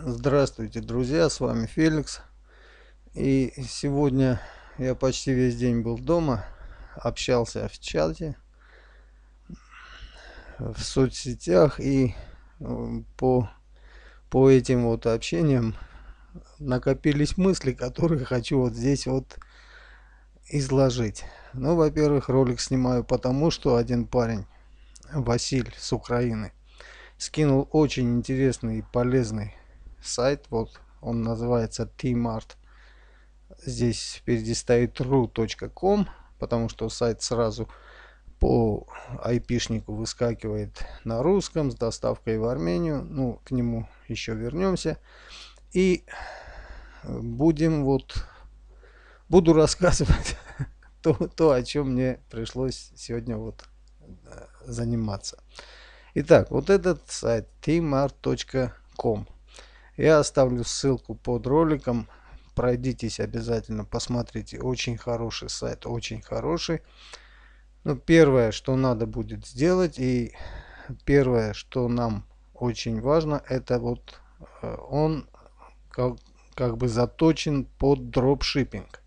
Здравствуйте, друзья, с вами Феликс. И сегодня я почти весь день был дома, общался в чате, в соцсетях и э, по, по этим вот общениям накопились мысли, которые хочу вот здесь вот изложить. Ну, во-первых, ролик снимаю потому, что один парень, Василь с Украины, скинул очень интересный и полезный сайт. Вот он называется tmart. Здесь впереди стоит ru.com, потому что сайт сразу по айпишнику выскакивает на русском с доставкой в Армению. Ну, к нему еще вернемся. И будем вот... Буду рассказывать то, то, о чем мне пришлось сегодня вот э, заниматься. Итак, вот этот сайт tmart.com. Я оставлю ссылку под роликом. Пройдитесь обязательно, посмотрите. Очень хороший сайт, очень хороший. Ну, первое, что надо будет сделать, и первое, что нам очень важно, это вот э, он как, как бы заточен под дропшиппинг.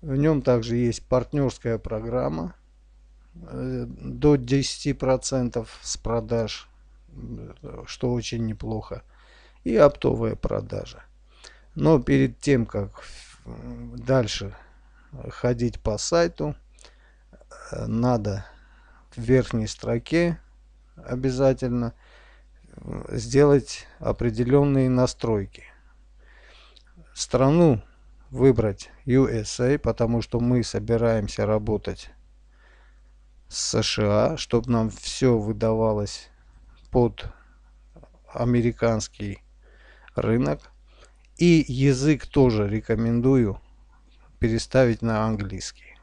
В нем также есть партнерская программа э, до 10% с продаж, что очень неплохо и оптовая продажа. Но перед тем, как дальше ходить по сайту, надо в верхней строке обязательно сделать определенные настройки. Страну выбрать USA, потому что мы собираемся работать с США, чтобы нам все выдавалось под американский рынок. И язык тоже рекомендую переставить на английский.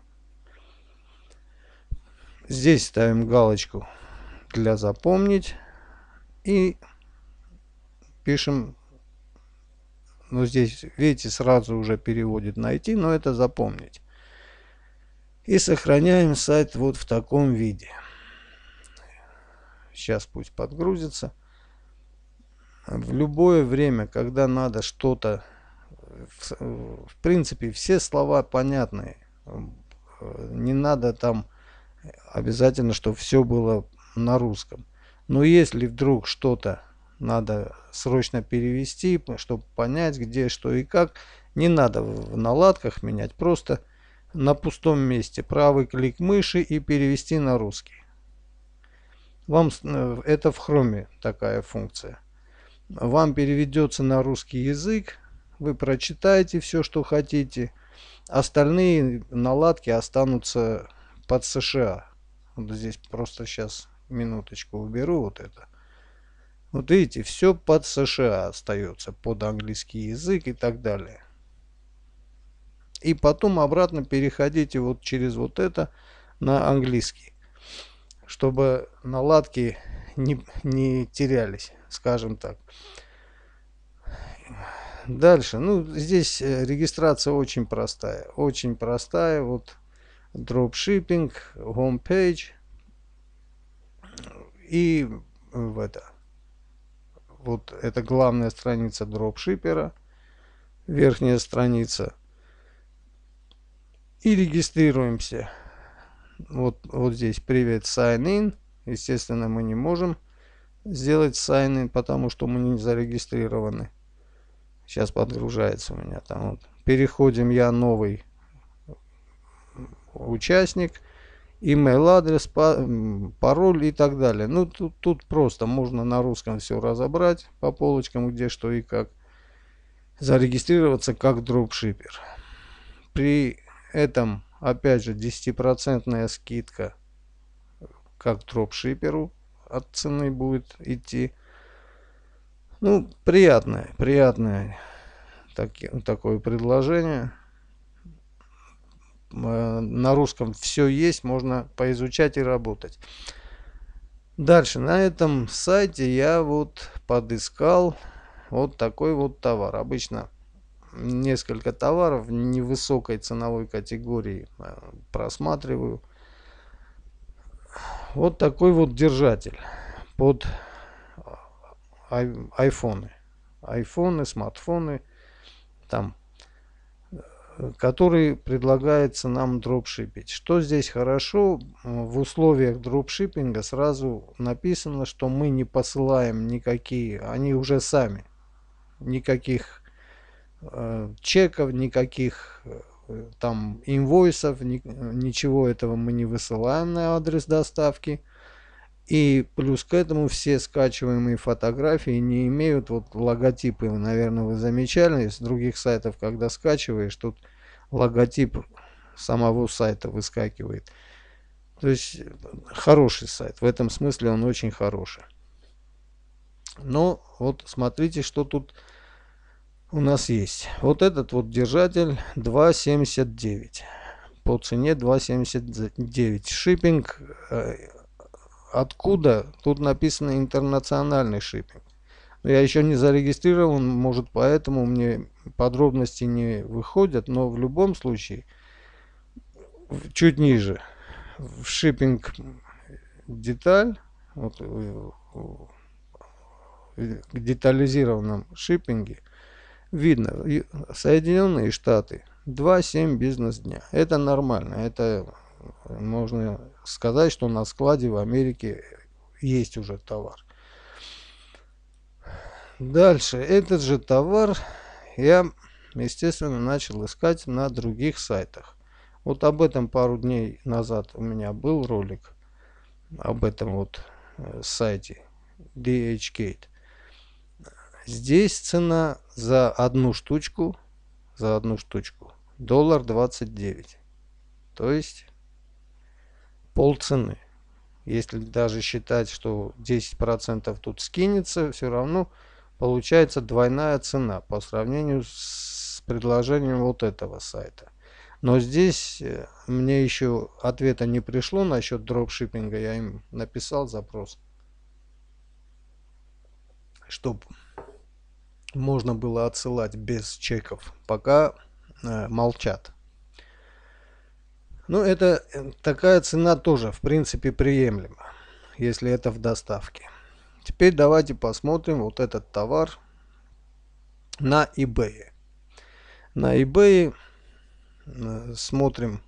Здесь ставим галочку для запомнить и пишем ну здесь видите сразу уже переводит найти но это запомнить и сохраняем сайт вот в таком виде сейчас пусть подгрузится в любое время, когда надо что-то, в, принципе, все слова понятные. Не надо там обязательно, чтобы все было на русском. Но если вдруг что-то надо срочно перевести, чтобы понять, где, что и как, не надо в наладках менять, просто на пустом месте правый клик мыши и перевести на русский. Вам э, это в хроме такая функция вам переведется на русский язык, вы прочитаете все, что хотите. Остальные наладки останутся под США. Вот здесь просто сейчас минуточку уберу вот это. Вот видите, все под США остается, под английский язык и так далее. И потом обратно переходите вот через вот это на английский, чтобы наладки не, не терялись скажем так. Дальше, ну здесь э, регистрация очень простая, очень простая, вот дропшиппинг, homepage и в это, вот это главная страница дропшиппера, верхняя страница. И регистрируемся. Вот, вот здесь привет sign in, естественно мы не можем сделать сайны, потому что мы не зарегистрированы. Сейчас подгружается у меня там. Вот. Переходим, я новый участник, email адрес, пароль и так далее. Ну тут, тут просто можно на русском все разобрать по полочкам, где что и как. Зарегистрироваться как дропшиппер. При этом, опять же, 10% скидка как дропшипперу от цены будет идти. Ну, приятное, приятное таки, такое предложение. Э, на русском все есть, можно поизучать и работать. Дальше, на этом сайте я вот подыскал вот такой вот товар. Обычно несколько товаров невысокой ценовой категории э, просматриваю вот такой вот держатель под айфоны. айфоны, смартфоны, там, который предлагается нам дропшипить. Что здесь хорошо? В условиях дропшиппинга сразу написано, что мы не посылаем никакие, они уже сами, никаких э, чеков, никаких э, там инвойсов, ни, ничего этого мы не высылаем на адрес доставки. И плюс к этому все скачиваемые фотографии не имеют вот логотипы. Наверное, вы замечали с других сайтов, когда скачиваешь, тут логотип самого сайта выскакивает. То есть хороший сайт. В этом смысле он очень хороший. Но вот смотрите, что тут у нас есть. Вот этот вот держатель 2.79. По цене 2.79. Шиппинг э, откуда? Тут написано интернациональный шиппинг. Я еще не зарегистрирован, может поэтому мне подробности не выходят, но в любом случае чуть ниже в шиппинг деталь вот, к детализированном шиппинге видно Соединенные Штаты 2-7 бизнес дня. Это нормально. Это можно сказать, что на складе в Америке есть уже товар. Дальше. Этот же товар я, естественно, начал искать на других сайтах. Вот об этом пару дней назад у меня был ролик. Об этом вот э, сайте DHgate. Здесь цена за одну штучку, за одну штучку, доллар 29. То есть пол цены. Если даже считать, что 10% тут скинется, все равно получается двойная цена по сравнению с предложением вот этого сайта. Но здесь э, мне еще ответа не пришло насчет дропшиппинга. Я им написал запрос, чтобы можно было отсылать без чеков. Пока э, молчат. Ну, это э, такая цена тоже, в принципе, приемлема, если это в доставке. Теперь давайте посмотрим вот этот товар на eBay. На eBay э, смотрим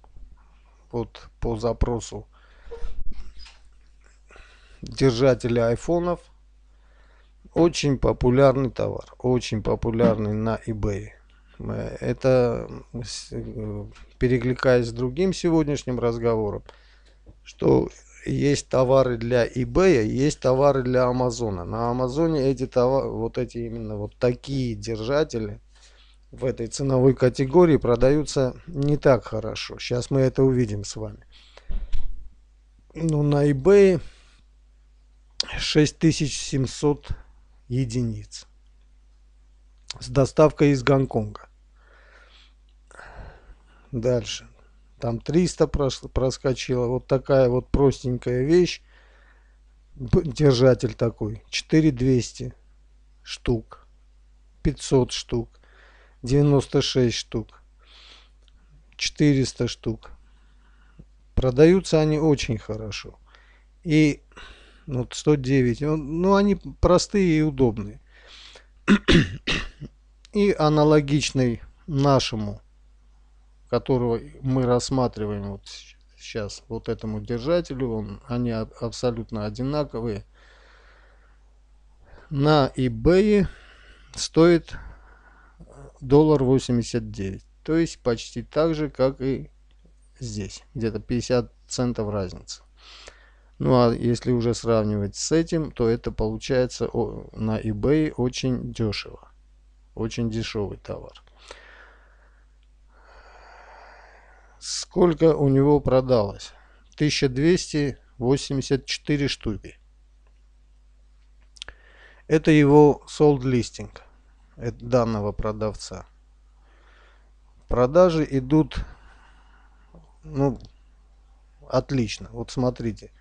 вот по запросу держатели айфонов. Очень популярный товар, очень популярный на eBay. Э, это э, перекликаясь с другим сегодняшним разговором, что есть товары для eBay, есть товары для Амазона. На Амазоне эти товары, вот эти именно вот такие держатели в этой ценовой категории продаются не так хорошо. Сейчас мы это увидим с вами. Но на eBay 6700 единиц с доставкой из Гонконга. Дальше. Там 300 проскочило. Вот такая вот простенькая вещь. Держатель такой. 4200 штук. 500 штук. 96 штук. 400 штук. Продаются они очень хорошо. И вот 109. Ну, они простые и удобные. И аналогичный нашему которого мы рассматриваем вот сейчас, вот этому держателю, он, они абсолютно одинаковые. На eBay стоит доллар 89, то есть почти так же, как и здесь, где-то 50 центов разница. Ну а если уже сравнивать с этим, то это получается на eBay очень дешево, очень дешевый товар. Сколько у него продалось? 1284 штуки. Это его sold listing данного продавца. Продажи идут ну, отлично. Вот смотрите.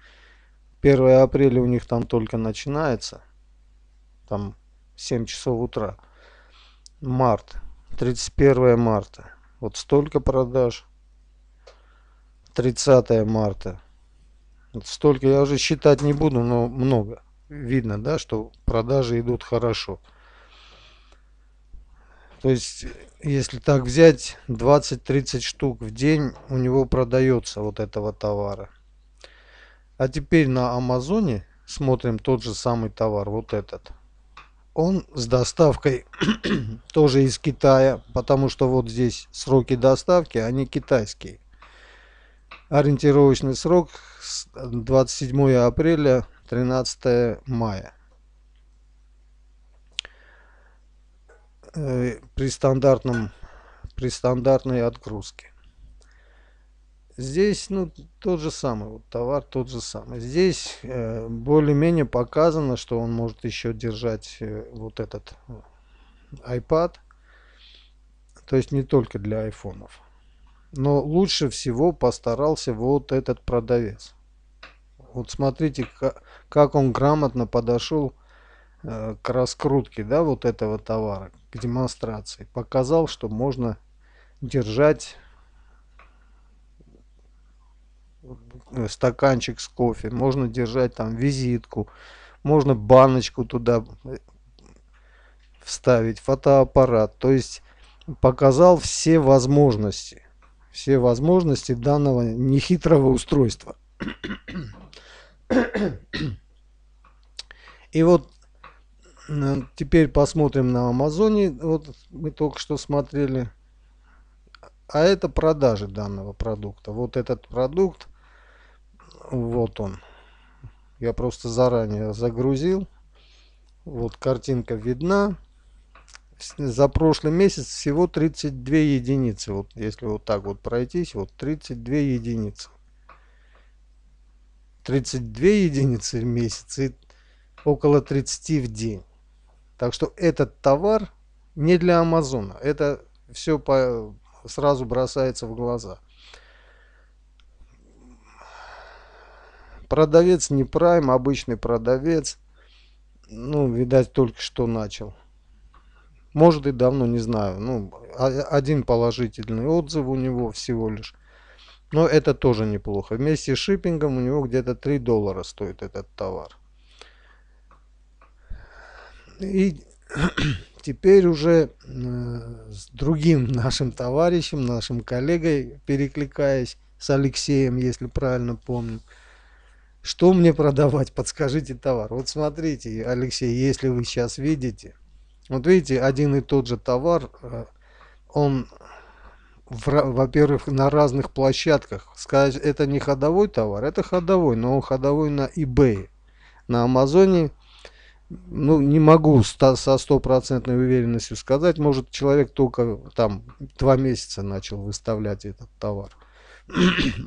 1 апреля у них там только начинается. Там 7 часов утра. Март. 31 марта. Вот столько продаж. 30 марта. Столько я уже считать не буду, но много. Видно, да, что продажи идут хорошо. То есть, если так взять, 20-30 штук в день у него продается вот этого товара. А теперь на Амазоне смотрим тот же самый товар, вот этот. Он с доставкой тоже из Китая, потому что вот здесь сроки доставки, они китайские. Ориентировочный срок 27 апреля 13 мая. Э, при стандартном при стандартной отгрузке. Здесь, ну, тот же самый, вот товар тот же самый. Здесь э, более-менее показано, что он может еще держать э, вот этот э, iPad. То есть не только для айфонов. Но лучше всего постарался вот этот продавец. Вот смотрите, как, он грамотно подошел э, к раскрутке, да, вот этого товара, к демонстрации. Показал, что можно держать Э, стаканчик с кофе, можно держать там визитку, можно баночку туда э, вставить, фотоаппарат. То есть показал все возможности, все возможности данного нехитрого устройства. И вот э, теперь посмотрим на Амазоне. Вот мы только что смотрели. А это продажи данного продукта. Вот этот продукт вот он. Я просто заранее загрузил. Вот картинка видна. За прошлый месяц всего 32 единицы. Вот если вот так вот пройтись, вот 32 единицы. 32 единицы в месяц и около 30 в день. Так что этот товар не для Амазона. Это все по, сразу бросается в глаза. Продавец не прайм, обычный продавец. Ну, видать, только что начал. Может и давно, не знаю. Ну, один положительный отзыв у него всего лишь. Но это тоже неплохо. Вместе с шиппингом у него где-то 3 доллара стоит этот товар. И теперь уже э, с другим нашим товарищем, нашим коллегой, перекликаясь с Алексеем, если правильно помню, что мне продавать? Подскажите товар. Вот смотрите, Алексей, если вы сейчас видите, вот видите, один и тот же товар, э, он, во-первых, на разных площадках. Сказать, это не ходовой товар, это ходовой, но он ходовой на eBay. На Амазоне, ну, не могу со стопроцентной уверенностью сказать, может, человек только там два месяца начал выставлять этот товар.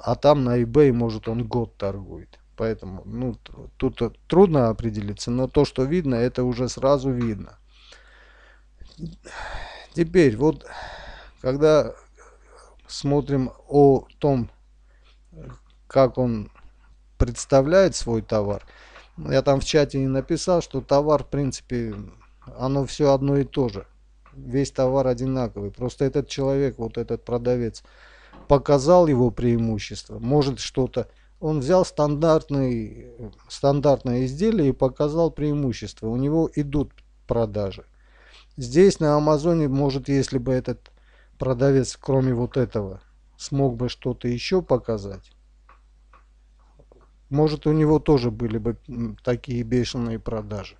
А там на eBay, может, он год торгует. Поэтому, ну, тут трудно определиться, но то, что видно, это уже сразу видно. Теперь, вот, когда смотрим о том, как он представляет свой товар, я там в чате не написал, что товар, в принципе, оно все одно и то же. Весь товар одинаковый. Просто этот человек, вот этот продавец, показал его преимущество. Может что-то он взял стандартный, стандартное изделие и показал преимущество. У него идут продажи. Здесь на Амазоне, может, если бы этот продавец, кроме вот этого, смог бы что-то еще показать, может, у него тоже были бы такие бешеные продажи.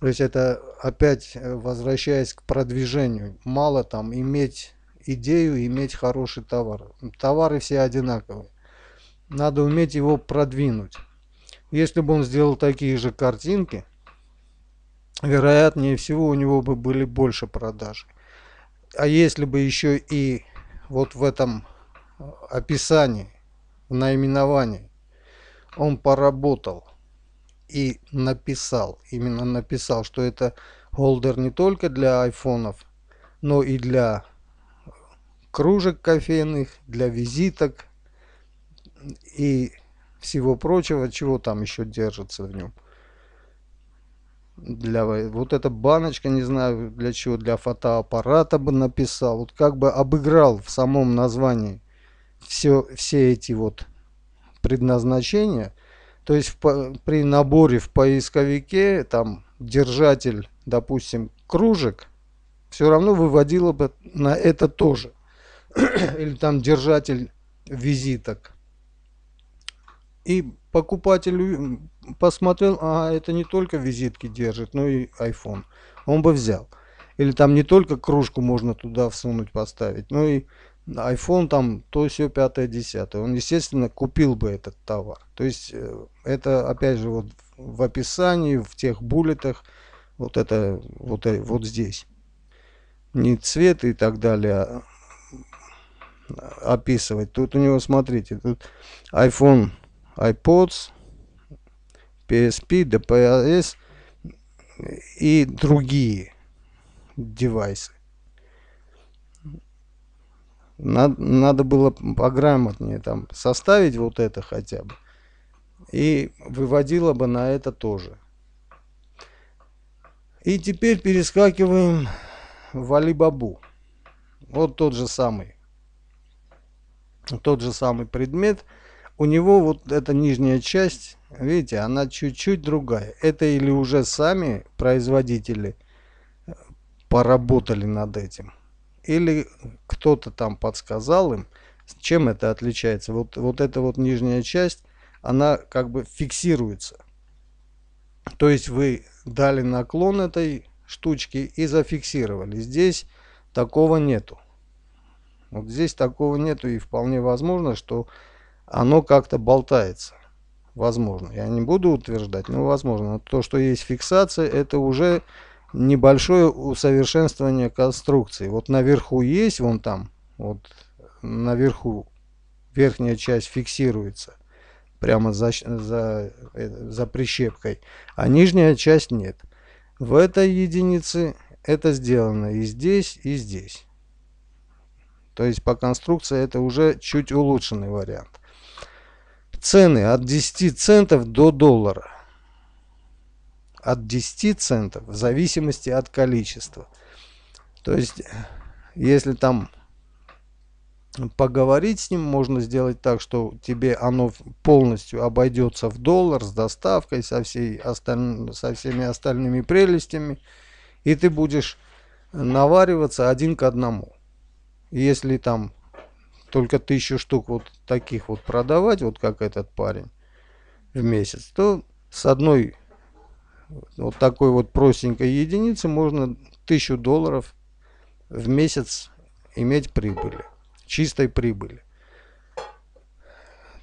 То есть это опять э, возвращаясь к продвижению. Мало там иметь идею, иметь хороший товар. Товары все одинаковые. Надо уметь его продвинуть. Если бы он сделал такие же картинки, вероятнее всего у него бы были больше продаж. А если бы еще и вот в этом описании, в наименовании, он поработал и написал, именно написал, что это холдер не только для айфонов, но и для кружек кофейных, для визиток, и всего прочего, чего там еще держится в нем. Для вот эта баночка, не знаю для чего, для фотоаппарата бы написал, вот как бы обыграл в самом названии все, все эти вот предназначения. То есть в, при наборе в поисковике там держатель, допустим, кружек все равно выводило бы на это тоже. Или там держатель визиток. И покупатель посмотрел, а это не только визитки держит, но и iPhone. Он бы взял. Или там не только кружку можно туда всунуть, поставить, но и iPhone там то все пятое, десятое. Он, естественно, купил бы этот товар. То есть э, это, опять же, вот в описании, в тех буллетах, вот это, вот, э, вот здесь. Не цвет и так далее, а описывать. Тут у него, смотрите, тут iPhone, iPods, PSP, DPS и другие девайсы. Надо, надо было пограмотнее там составить вот это хотя бы. И выводила бы на это тоже. И теперь перескакиваем в Алибабу. Вот тот же самый. Тот же самый предмет. У него вот эта нижняя часть, видите, она чуть-чуть другая. Это или уже сами производители поработали над этим или кто-то там подсказал им, чем это отличается. Вот, вот эта вот нижняя часть, она как бы фиксируется. То есть вы дали наклон этой штучки и зафиксировали. Здесь такого нету. Вот здесь такого нету и вполне возможно, что оно как-то болтается. Возможно. Я не буду утверждать, но возможно. Но то, что есть фиксация, это уже небольшое усовершенствование конструкции. Вот наверху есть, вон там, вот наверху верхняя часть фиксируется прямо за, за, э, за прищепкой, а нижняя часть нет. В этой единице это сделано и здесь, и здесь. То есть по конструкции это уже чуть улучшенный вариант. Цены от 10 центов до доллара от 10 центов в зависимости от количества. То есть, если там поговорить с ним, можно сделать так, что тебе оно полностью обойдется в доллар с доставкой, со, всей осталь... со всеми остальными прелестями, и ты будешь навариваться один к одному. Если там только тысячу штук вот таких вот продавать, вот как этот парень в месяц, то с одной вот такой вот простенькой единицы можно тысячу долларов в месяц иметь прибыли, чистой прибыли.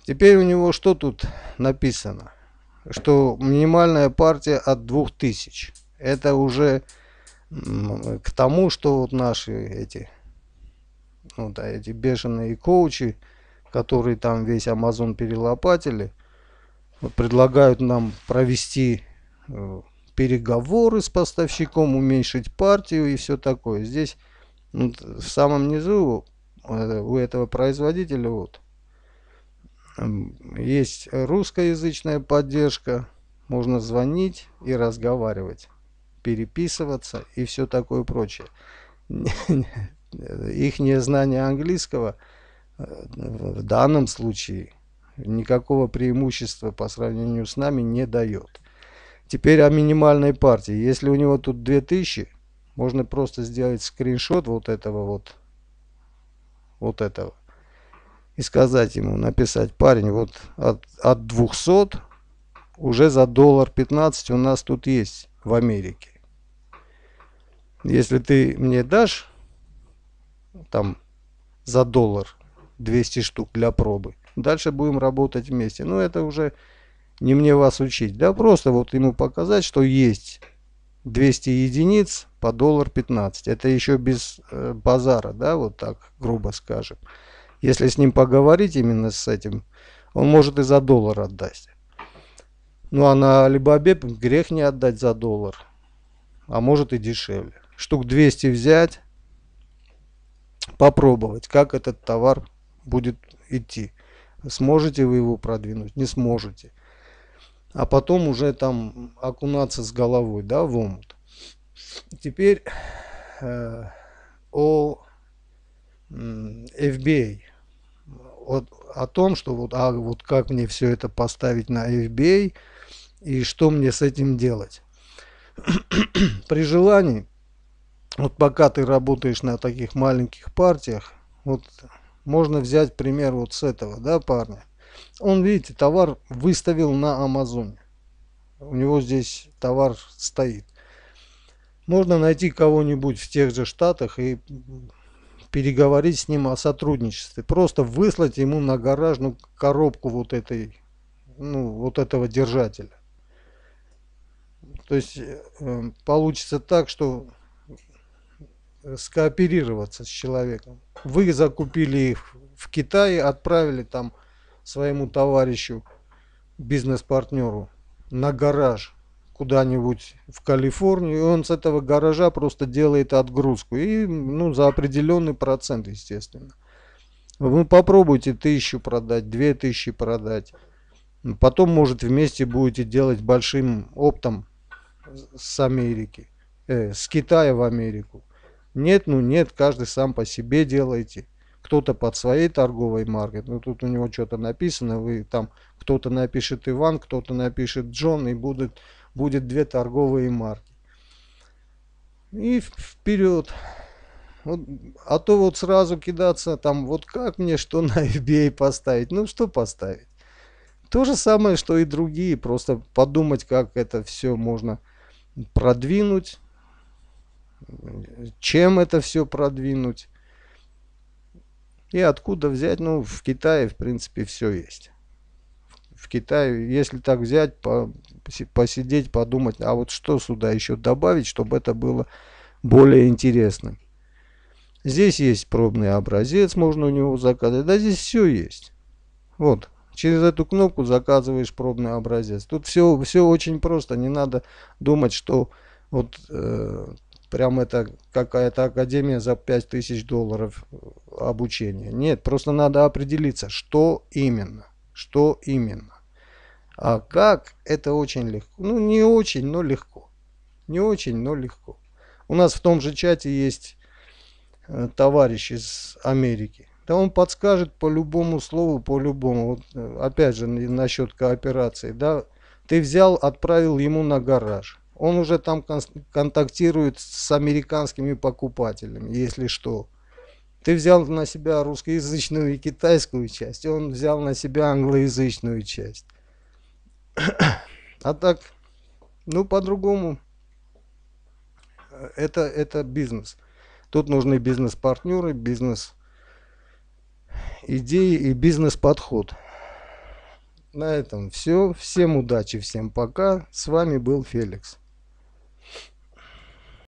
Теперь у него что тут написано? Что минимальная партия от 2000. Это уже к тому, что вот наши эти, ну да, эти бешеные коучи, которые там весь Amazon перелопатили, вот предлагают нам провести Э, переговоры с поставщиком, уменьшить партию и все такое. Здесь ну, в самом низу э, у этого производителя вот есть русскоязычная поддержка, можно звонить и разговаривать, переписываться и все такое прочее. Их незнание английского э, в данном случае никакого преимущества по сравнению с нами не дает. Теперь о минимальной партии. Если у него тут 2000, можно просто сделать скриншот вот этого вот, вот этого. И сказать ему, написать, парень, вот от, от 200 уже за доллар 15 у нас тут есть в Америке. Если ты мне дашь там за доллар 200 штук для пробы, дальше будем работать вместе. Но это уже не мне вас учить. Да просто вот ему показать, что есть 200 единиц по доллар 15. Это еще без э, базара, да, вот так, грубо скажем. Если с ним поговорить именно с этим, он может и за доллар отдать. Ну а на Алибабе грех не отдать за доллар. А может и дешевле. Штук 200 взять, попробовать, как этот товар будет идти. Сможете вы его продвинуть? Не сможете а потом уже там окунаться с головой, да, в омут. Теперь э, о FBA. Вот, о том, что вот, а вот как мне все это поставить на FBA и что мне с этим делать. При желании вот пока ты работаешь на таких маленьких партиях, вот можно взять пример вот с этого, да, парня. Он, видите, товар выставил на Амазоне. У него здесь товар стоит. Можно найти кого-нибудь в тех же штатах и переговорить с ним о сотрудничестве. Просто выслать ему на гаражную коробку вот этой, ну, вот этого держателя. То есть э, получится так, что скооперироваться с человеком. Вы закупили их в Китае, отправили там своему товарищу, бизнес-партнеру на гараж куда-нибудь в Калифорнию, и он с этого гаража просто делает отгрузку. И ну, за определенный процент, естественно. Вы попробуйте тысячу продать, две тысячи продать. Потом, может, вместе будете делать большим оптом с Америки, э, с Китая в Америку. Нет, ну нет, каждый сам по себе делайте. Кто-то под своей торговой маркой, ну тут у него что-то написано, вы там, кто-то напишет Иван, кто-то напишет Джон, и будет будет две торговые марки. И вперед. Вот, а то вот сразу кидаться там, вот как мне что на FBA поставить? Ну что поставить? То же самое, что и другие. Просто подумать, как это все можно продвинуть. Чем это все продвинуть. И откуда взять? Ну, в Китае, в принципе, все есть в Китае, если так взять, по, посидеть, подумать, а вот что сюда еще добавить, чтобы это было более интересным. Здесь есть пробный образец, можно у него заказать. Да здесь все есть. Вот, через эту кнопку заказываешь пробный образец. Тут все, все очень просто, не надо думать, что вот э, прям это какая-то академия за 5000 долларов э, обучения. Нет, просто надо определиться, что именно. Что именно. А как? Это очень легко. Ну, не очень, но легко. Не очень, но легко. У нас в том же чате есть э, товарищ из Америки. Да он подскажет по любому слову, по любому. Вот, э, опять же, насчет кооперации. Да, ты взял, отправил ему на гараж. Он уже там кон контактирует с американскими покупателями, если что. Ты взял на себя русскоязычную и китайскую часть, он взял на себя англоязычную часть. А так, ну, по-другому, это, это бизнес. Тут нужны бизнес-партнеры, бизнес-идеи и бизнес-подход. На этом все. Всем удачи, всем пока. С вами был Феликс.